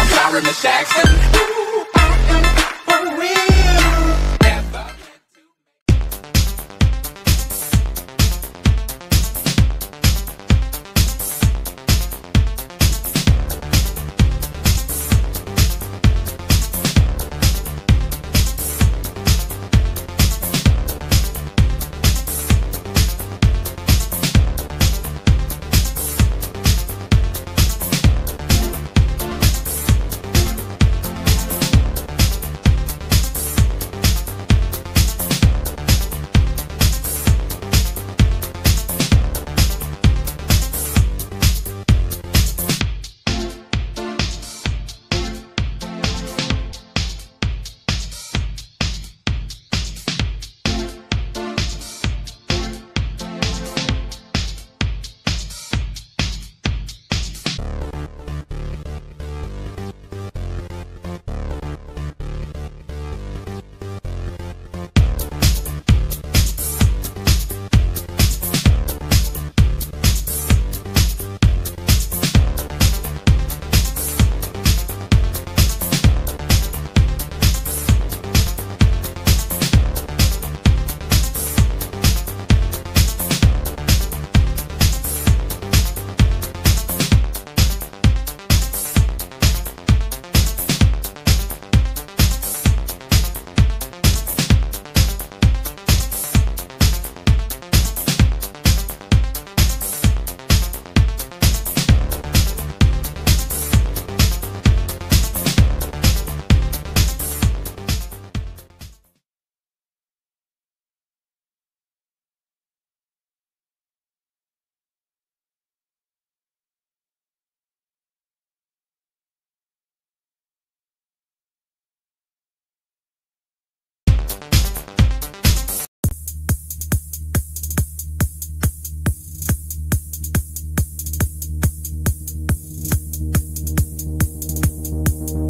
I'm sorry, Miss Jackson.